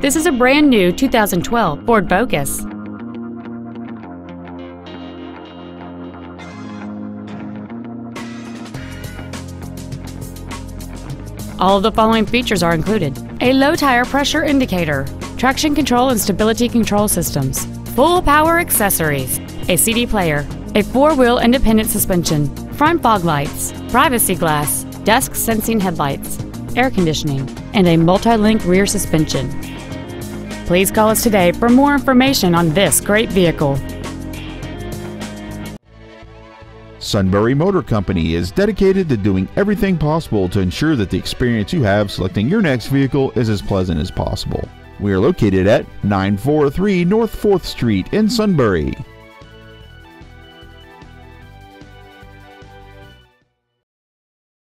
This is a brand new 2012 Ford Focus. All of the following features are included. A low tire pressure indicator, traction control and stability control systems, full power accessories, a CD player, a four-wheel independent suspension, front fog lights, privacy glass, dusk sensing headlights, air conditioning, and a multi-link rear suspension. Please call us today for more information on this great vehicle. Sunbury Motor Company is dedicated to doing everything possible to ensure that the experience you have selecting your next vehicle is as pleasant as possible. We are located at 943 North 4th Street in Sunbury.